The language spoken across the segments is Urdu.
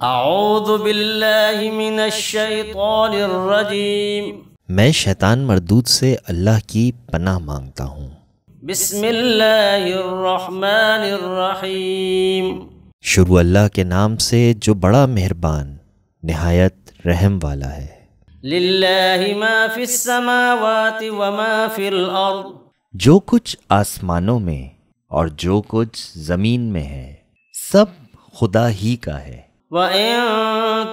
اعوذ باللہ من الشیطان الرجیم۔ میں شیطان مردود سے اللہ کی پناہ مانگتا ہوں۔ بسم اللہ الرحمن الرحیم۔ شروع اللہ کے نام سے جو بڑا مہربان نہایت رحم والا ہے۔ للہ ما فی السماوات وما فی الارض۔ جو کچھ آسمانوں میں اور جو کچھ زمین میں ہے سب خدا ہی کا ہے۔ وَإِن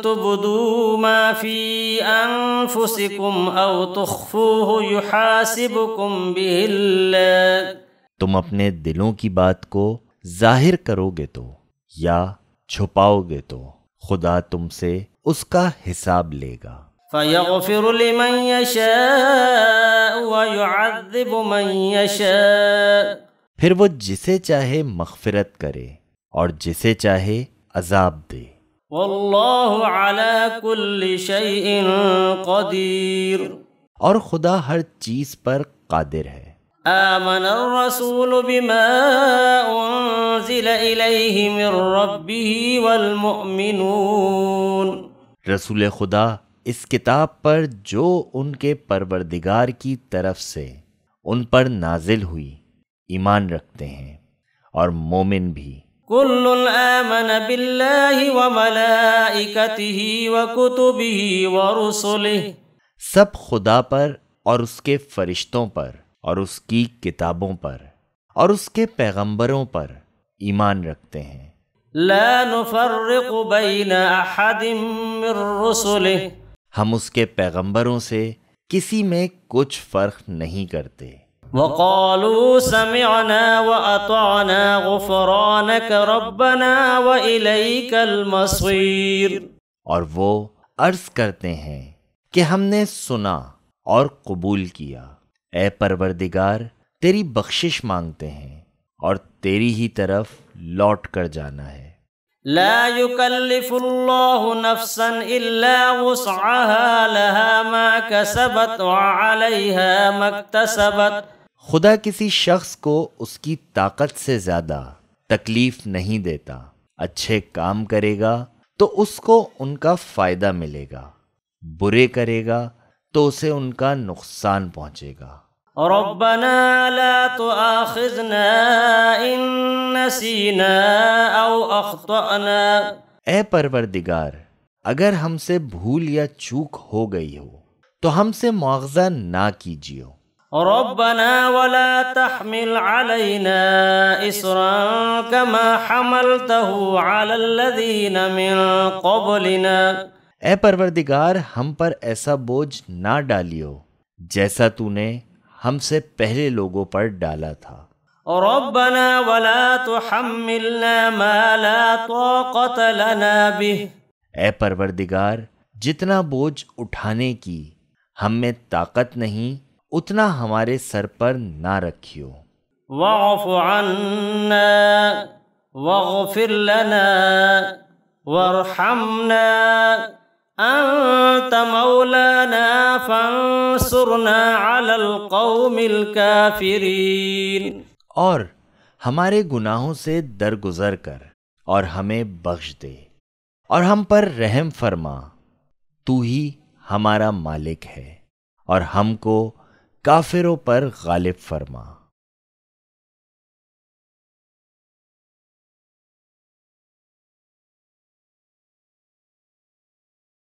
تُبْدُوا مَا فِي أَنفُسِكُمْ أَوْ تُخْفُوهُ يُحَاسِبُكُمْ بِهِ اللَّهِ تم اپنے دلوں کی بات کو ظاہر کرو گے تو یا چھپاؤ گے تو خدا تم سے اس کا حساب لے گا۔ فَيَغْفِرُ لِمَن يَشَاءُ وَيُعَذِّبُ مَن يَشَاءُ۔ پھر وہ جسے چاہے مغفرت کرے اور جسے چاہے عذاب دے۔ واللہ علی کل شیء قدیر۔ اور خدا ہر چیز پر قادر ہے۔ آمن الرسول بما انزل الیہ من ربه والمؤمنون۔ رسول خدا اس کتاب پر جو ان کے پروردگار کی طرف سے ان پر نازل ہوئی ایمان رکھتے ہیں اور مومن بھی۔ کل آمن باللہ وملائکته وکتبه ورسله. سب خدا پر اور اس کے فرشتوں پر اور اس کی کتابوں پر اور اس کے پیغمبروں پر ایمان رکھتے ہیں۔ لا نفرق بین احد من رسله۔ ہم اس کے پیغمبروں سے کسی میں کچھ فرق نہیں کرتے۔ وقالوا سمعنا وأطعنا غفرانك ربنا وإليك المصير اور وہ عرض کرتے ہیں کہ ہم نے سنا اور قبول کیا۔ اے پروردگار تیری بخشش مانگتے ہیں اور تیری ہی طرف لوٹ کر جانا ہے۔ لا يكلف الله نفسا الا وسعها لها ما كسبت وعليها ما اكتسبت۔ خدا کسی شخص کو اس کی طاقت سے زیادہ تکلیف نہیں دیتا اچھے کام کرے گا تو اس کو ان کا فائدہ ملے گا برے کرے گا تو اسے ان کا نقصان پہنچے گا۔ ربنا لا تؤاخذنا ان نسينا او اخطأنا اے پروردگار اگر ہم سے بھول یا چوک ہو گئی ہو تو ہم سے معاوضہ نہ کیجیو ربنا ولا تحمل علينا إسرا كما حملته على الذين من قبلنا۔ اے پروردگار ہم پر ایسا بوجھ نہ ڈالیو جیسا تو نے ہم سے پہلے لوگوں پر ڈالا تھا۔ ربنا ولا تحملنا ما لا طاقة لنا به۔ اے پروردگار جتنا بوجھ اٹھانے کی ہم میں طاقت نہیں اتنا ہمارے سر پر نہ رکھیو۔ واعف عنا واغفر لنا وارحمنا انت مولانا فانصرنا على القوم الكافرين۔ اور ہمارے گناہوں سے درگزر کر اور ہمیں بخش دے۔ اور ہم پر رحم فرما تو ہی ہمارا مالک ہے۔ اور ہم کو کافروں پر غالب فرما۔